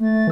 Mm.